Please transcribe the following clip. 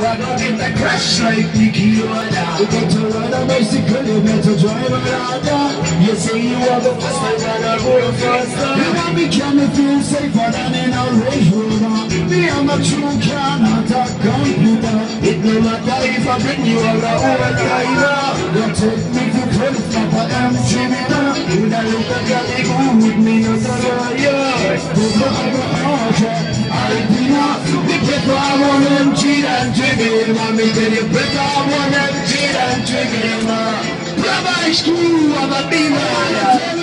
I don't get the crash like Niki Lauda. You get to ride a bicycle, you better drive a Lada. You say you are the best, I gotta go faster. You want me, me feel safer than in a Range Rover. Me, I'm a true car, not a computer. It no matter if I bring you all the whole driver. You take me to Prince, Papa empty me now. You da look at Gally Goo with me, no trigger. Mommy, tell you better I want cheat and trigger. Brother, it's cool, I'm a beaver.